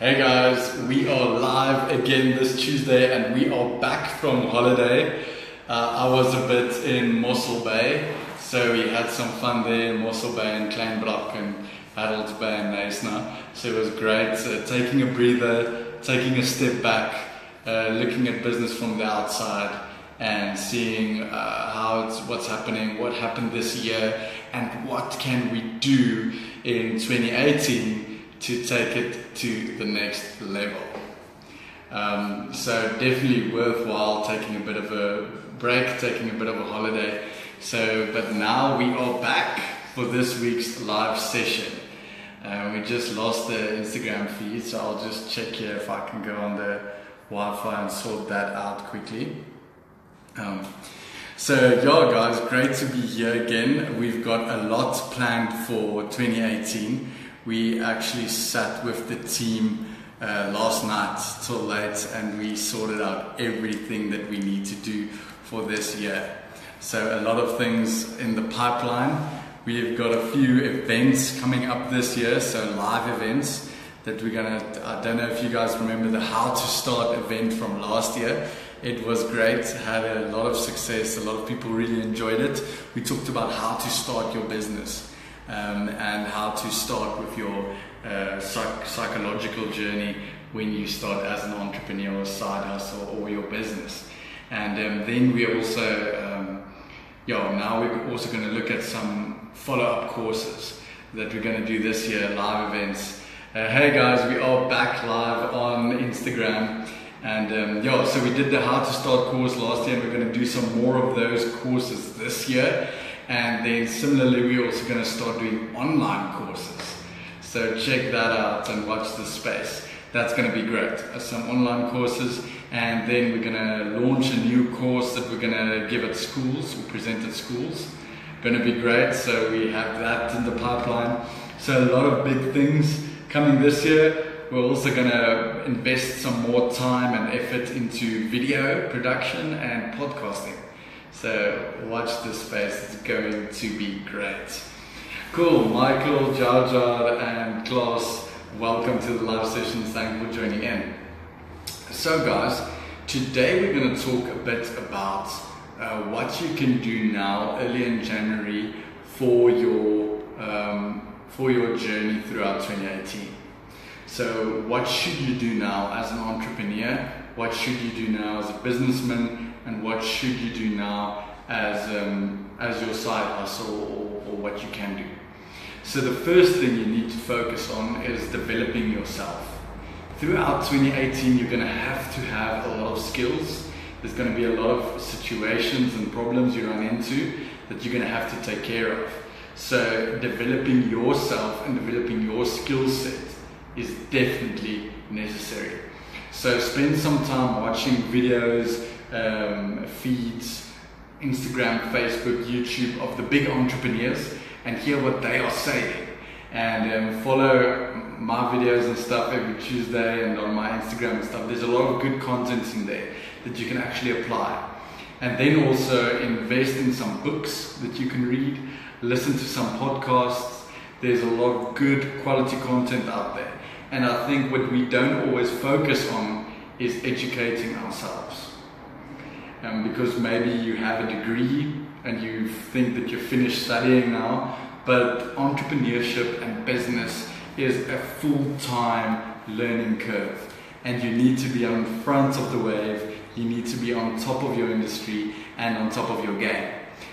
Hey guys, we are live again this Tuesday and we are back from holiday. Uh, I was a bit in Mossel Bay, so we had some fun there in Mossel Bay and Kleinbrak and Herold's Bay and Knysna. So it was great uh, taking a breather, taking a step back, uh, looking at business from the outside and seeing uh, how it's, what's happening, what happened this year, and what can we do in 2018 to take it to the next level. Um, so definitely worthwhile taking a bit of a break, taking a bit of a holiday. So, but now we are back for this week's live session. Uh, we just lost the Instagram feed, so I'll just check here if I can go on the Wi-Fi and sort that out quickly. Um, so yeah, guys, great to be here again. We've got a lot planned for 2018 we actually sat with the team uh, last night till late and we sorted out everything that we need to do for this year. So a lot of things in the pipeline. We've got a few events coming up this year, so live events that we're gonna. I don't know if you guys remember the How to Start event from last year. It was great, had a lot of success, a lot of people really enjoyed it. We talked about how to start your business um, and how to start with your uh, psych- psychological journey when you start as an entrepreneur, or side hustle, or your business. And um, then we're also, um, yeah, now we're also going to look at some follow up courses that we're going to do this year, live events. Uh, hey guys, we are back live on Instagram. And um, yeah, so we did the How to Start course last year, and we're going to do some more of those courses this year. And then similarly, we're also going to start doing online courses. So check that out and watch the space. That's going to be great. Some online courses, and then we're going to launch a new course that we're going to give at schools, we present at schools. Going to be great. So we have that in the pipeline. So a lot of big things coming this year. We're also going to invest some more time and effort into video production and podcasting. So watch this space, it's going to be great. Cool, Michael, Jar Jar, and Klaus, welcome to the live sessions. Thank you for joining in. So, guys, today we're going to talk a bit about uh, what you can do now, early in January, for your um, for your journey throughout 2018. So, what should you do now as an entrepreneur? What should you do now as a businessman? and what should you do now as, um, as your side hustle or, or what you can do. So the first thing you need to focus on is developing yourself. Throughout 2018, you're going to have to have a lot of skills. There's going to be a lot of situations and problems you run into that you're going to have to take care of. So developing yourself and developing your skill set is definitely necessary. So spend some time watching videos, um, feeds, Instagram, Facebook, YouTube of the big entrepreneurs and hear what they are saying. And um, follow my videos and stuff every Tuesday and on my Instagram and stuff. There's a lot of good content in there that you can actually apply. And then also invest in some books that you can read, listen to some podcasts. There's a lot of good quality content out there. And I think what we don't always focus on is educating ourselves um, because maybe you have a degree and you think that you're finished studying now, but entrepreneurship and business is a full-time learning curve and you need to be on front of the wave, you need to be on top of your industry and on top of your game.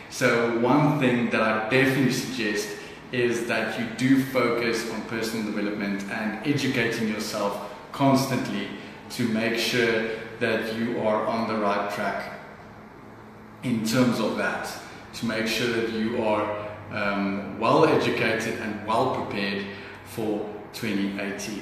So one thing that I definitely suggest is that you do focus on personal development and educating yourself constantly to make sure that you are on the right track in terms of that to make sure that you are um, well educated and well prepared for 2018.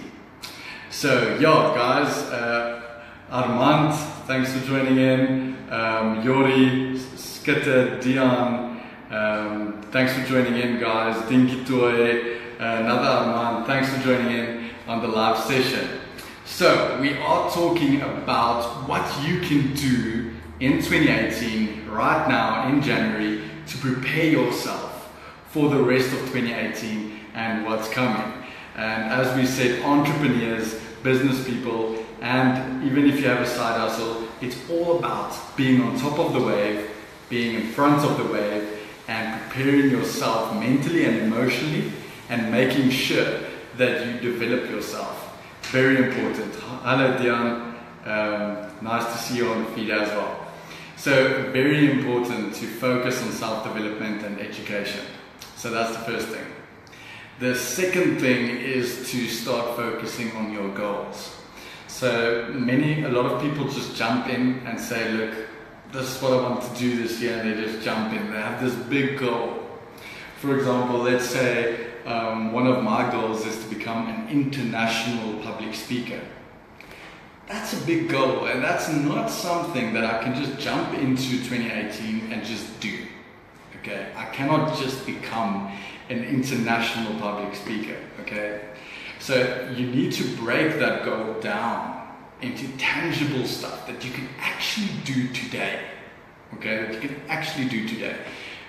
So, yeah, guys, uh, Armand, thanks for joining in. Um, Yori, Skitter, Dion, um, thanks for joining in, guys. Uh, another Armand, thanks for joining in on the live session. So, we are talking about what you can do in 2018, right now in January, to prepare yourself for the rest of 2018 and what's coming. And as we said, entrepreneurs business people, and even if you have a side hustle, it's all about being on top of the wave, being in front of the wave, and preparing yourself mentally and emotionally, and making sure that you develop yourself. Very important. Hello, Dion. Um, nice to see you on the feed as well. So, very important to focus on self development and education. So, that's the first thing. The second thing is to start focusing on your goals. So, many, a lot of people just jump in and say, Look, this is what I want to do this year, and they just jump in. They have this big goal. For example, let's say um, one of my goals is to become an international public speaker. That's a big goal, and that's not something that I can just jump into 2018 and just do. Okay, I cannot just become an international public speaker. Okay, so you need to break that goal down into tangible stuff that you can actually do today. Okay, that you can actually do today.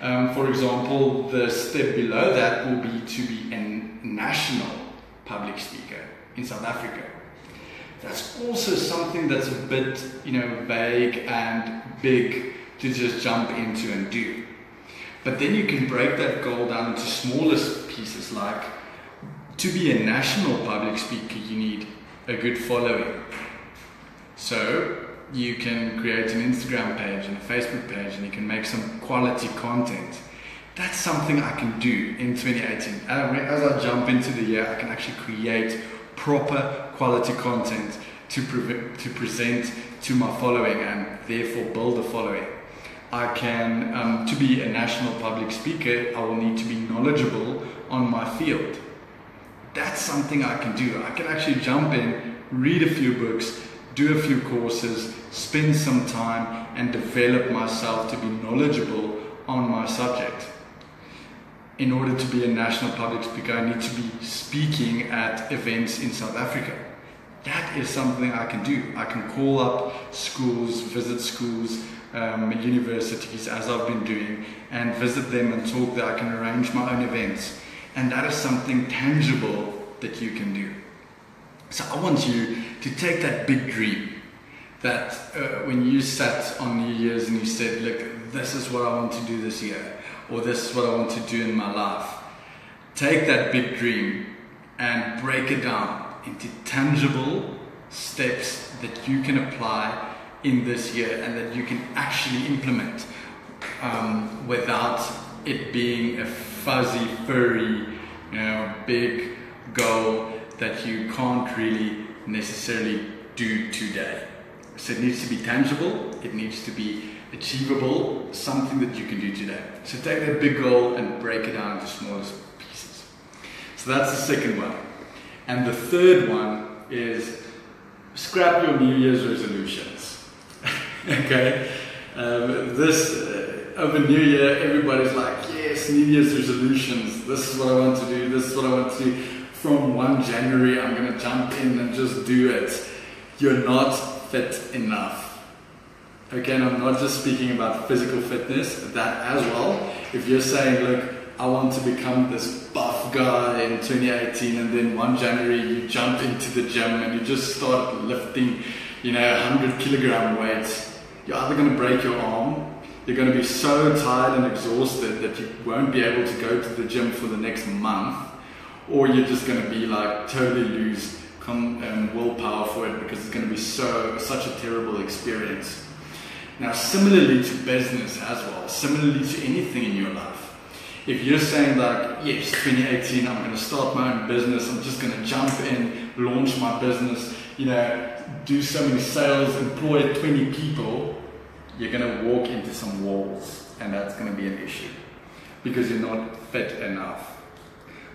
Um, for example, the step below that will be to be a national public speaker in South Africa. That's also something that's a bit, you know, vague and big to just jump into and do. But then you can break that goal down into smaller pieces like to be a national public speaker, you need a good following. So you can create an Instagram page and a Facebook page and you can make some quality content. That's something I can do in 2018. As I jump into the year, I can actually create proper quality content to, pre- to present to my following and therefore build a following. I can, um, to be a national public speaker, I will need to be knowledgeable on my field. That's something I can do. I can actually jump in, read a few books, do a few courses, spend some time, and develop myself to be knowledgeable on my subject. In order to be a national public speaker, I need to be speaking at events in South Africa. That is something I can do. I can call up schools, visit schools, um, universities, as I've been doing, and visit them and talk that I can arrange my own events. And that is something tangible that you can do. So I want you to take that big dream that uh, when you sat on New Year's and you said, Look, this is what I want to do this year, or this is what I want to do in my life. Take that big dream and break it down into tangible steps that you can apply in this year and that you can actually implement um, without it being a fuzzy, furry, you know, big goal that you can't really necessarily do today. So it needs to be tangible, it needs to be achievable, something that you can do today. So take that big goal and break it down into smaller pieces. So that's the second one. And the third one is scrap your New Year's resolutions. okay? Um, this, uh, over New Year, everybody's like, yes, New Year's resolutions. This is what I want to do, this is what I want to do from 1 January, I'm to jump in and just do it. You're not fit enough. Again, I'm not just speaking about physical fitness, that as well. If you're saying, look, I want to become this buff guy in 2018, and then 1 January you jump into the gym and you just start lifting, you know, 100 kilogram weights, you're either going to break your arm, you're going to be so tired and exhausted that you won't be able to go to the gym for the next month or you're just going to be like totally lose com- um, willpower for it because it's going to be so such a terrible experience. Now, similarly to business as well, similarly to anything in your life, if you're saying like, yes, 2018, I'm going to start my own business, I'm just going to jump in, launch my business, you know, do so many sales, employ 20 people, you're going to walk into some walls, and that's going to be an issue because you're not fit enough.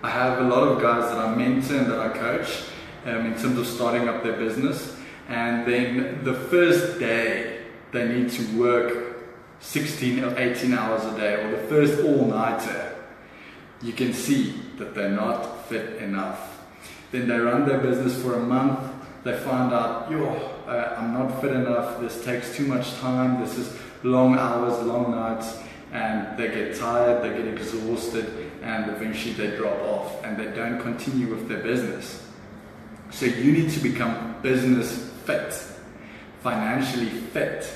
I have a lot of guys that I mentor and that I coach um, in terms of starting up their business. And then the first day, they need to work 16 or 18 hours a day, or the first all nighter. You can see that they're not fit enough. Then they run their business for a month. They find out, yo, uh, I'm not fit enough. This takes too much time. This is long hours, long nights and they get tired, they get exhausted, and eventually they drop off and they don't continue with their business. So you need to become business fit, financially fit.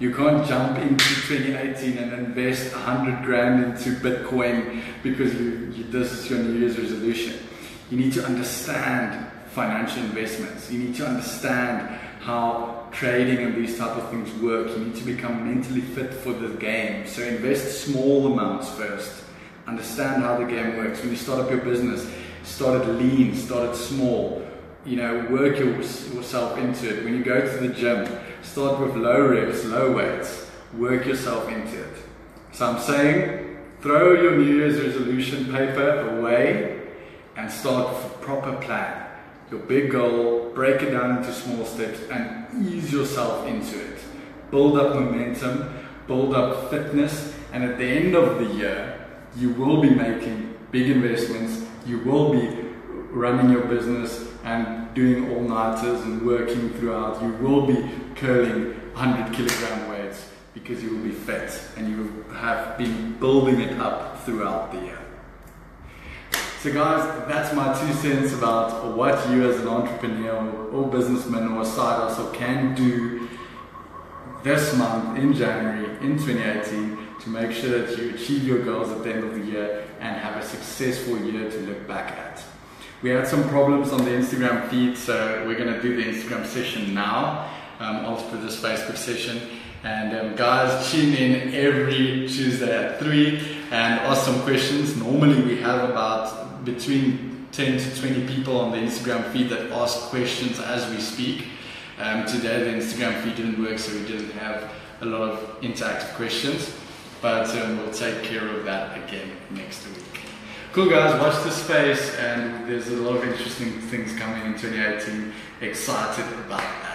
You can't jump into 2018 and invest 100 grand into Bitcoin because you, you, this is your New Year's resolution. You need to understand financial investments. You need to understand how trading and these type of things work. You need to become mentally fit for the game. So invest small amounts first. Understand how the game works. When you start up your business, start it lean, start it small. You know, work your, yourself into it. When you go to the gym, start with low reps, low weights. Work yourself into it. So I'm saying, throw your New Year's resolution paper away and start with a proper plan your big goal, break it down into small steps, and ease yourself into it. Build up momentum, build up fitness, and at the end of the year, you will be making big investments, you will be running your business and doing all nighters and working throughout. You will be curling 100 kilogram weights because you will be fit and you have been building it up throughout the year. So, guys, that's my two cents about what you as an entrepreneur or businessman or side hustle can do this month in January in 2018 to make sure that you achieve your goals at the end of the year and have a successful year to look back at. We had some problems on the Instagram feed, so we're going to do the Instagram session now um, after this Facebook session. And um, guys, tune in every Tuesday at 3 and ask some questions. Normally, we have about between 10 to 20 people on the Instagram feed that ask questions as we speak. Um, today the Instagram feed didn't work, so we didn't have a lot of interactive questions, but um, we'll take care of that again next week. Cool guys, watch this space, and there's a lot of interesting things coming in 2018. Excited about